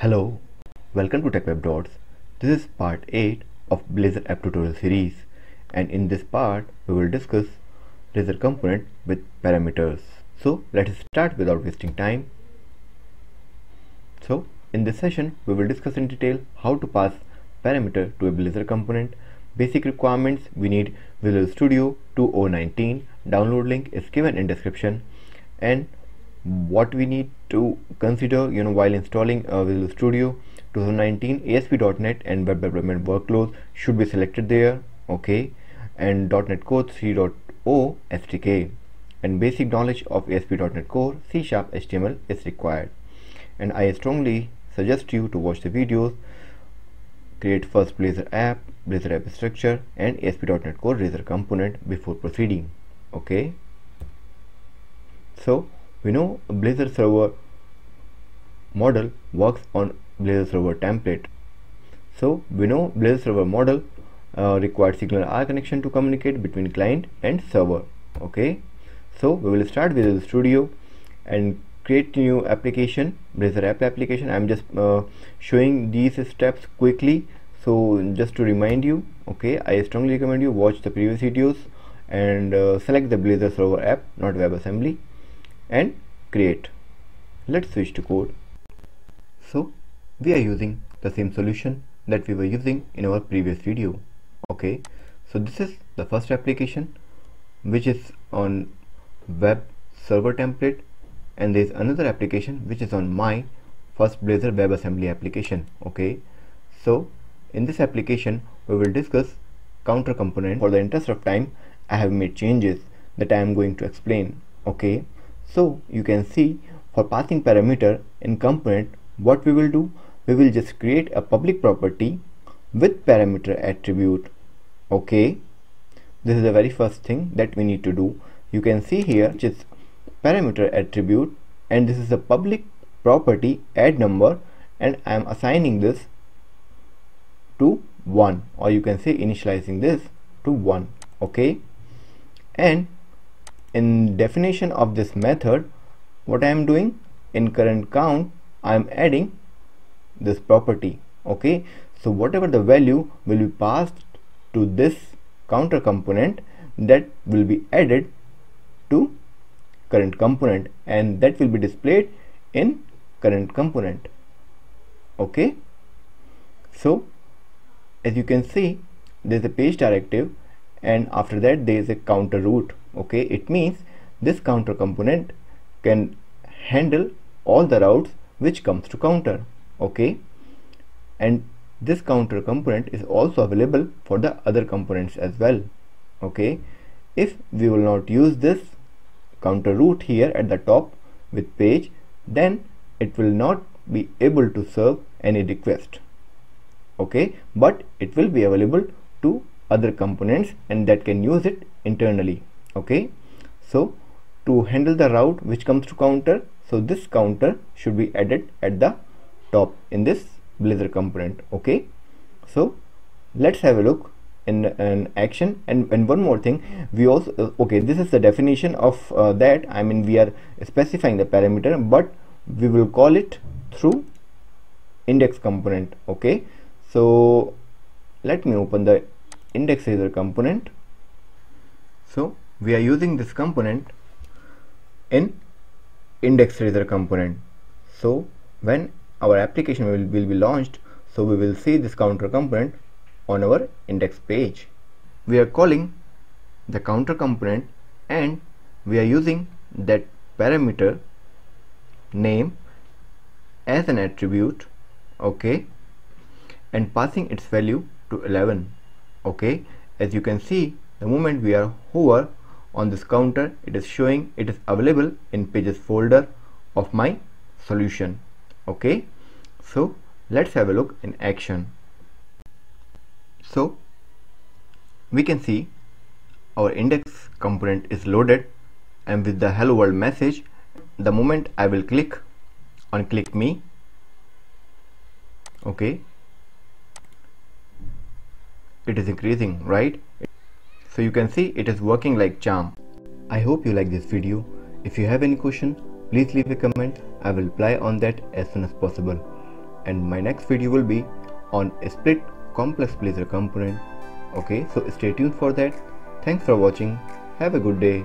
Hello, welcome to TechWebDots. This is part 8 of Blazor app tutorial series and in this part we will discuss Blazor component with parameters. So let us start without wasting time. So in this session we will discuss in detail how to pass parameter to a Blazor component. Basic requirements we need Visual Studio 2019 download link is given in description and what we need to consider you know while installing uh, Visual Studio 2019 ASP.NET and web development workloads should be selected there okay? And .NET Core 3.0 SDK and basic knowledge of ASP.NET Core C Sharp HTML is required. And I strongly suggest you to watch the videos create first Blazor app Blazor app structure and ASP.NET Core Razor component before proceeding okay? So we know Blazor server model works on Blazor server template. So we know Blazor server model uh, requires SignalR connection to communicate between client and server. Okay. So we will start with the studio and create new application Blazor app application. I'm just uh, showing these steps quickly. So just to remind you, okay, I strongly recommend you watch the previous videos and uh, select the Blazor server app, not WebAssembly and create. Let's switch to code. So we are using the same solution that we were using in our previous video. Okay so this is the first application which is on web server template and there is another application which is on my first blazor webassembly application. Okay so in this application we will discuss counter component. For the interest of time i have made changes that i am going to explain. Okay so you can see for passing parameter in component what we will do? We will just create a public property with parameter attribute. Okay? This is the very first thing that we need to do. You can see here which is parameter attribute and this is a public property add number and I am assigning this to 1 or you can say initializing this to 1 okay? And in definition of this method what I am doing? In current count I am adding this property okay? So whatever the value will be passed to this counter component that will be added to current component and that will be displayed in current component okay? So as you can see there is a page directive and after that there is a counter route okay it means this counter component can handle all the routes which comes to counter okay? And this counter component is also available for the other components as well okay? If we will not use this counter route here at the top with page then it will not be able to serve any request okay? But it will be available to other components and that can use it internally okay? So to handle the route which comes to counter so this counter should be added at the top in this blazor component. Okay? So let's have a look in an action. And, and one more thing we also uh, okay this is the definition of uh, that. I mean we are specifying the parameter but we will call it through index component. Okay? So let me open the index component. So we are using this component in index razor component. So when our application will, will be launched so we will see this counter component on our index page. We are calling the counter component and we are using that parameter name as an attribute okay and passing its value to 11 okay. As you can see the moment we are hover on this counter it is showing it is available in pages folder of my solution. Okay? So let's have a look in action. So we can see our index component is loaded and with the hello world message the moment I will click on click me okay? It is increasing right so you can see it is working like charm. I hope you like this video. If you have any question, please leave a comment. I will reply on that as soon as possible. and my next video will be on split complex blazor component okay so stay tuned for that thanks for watching have a good day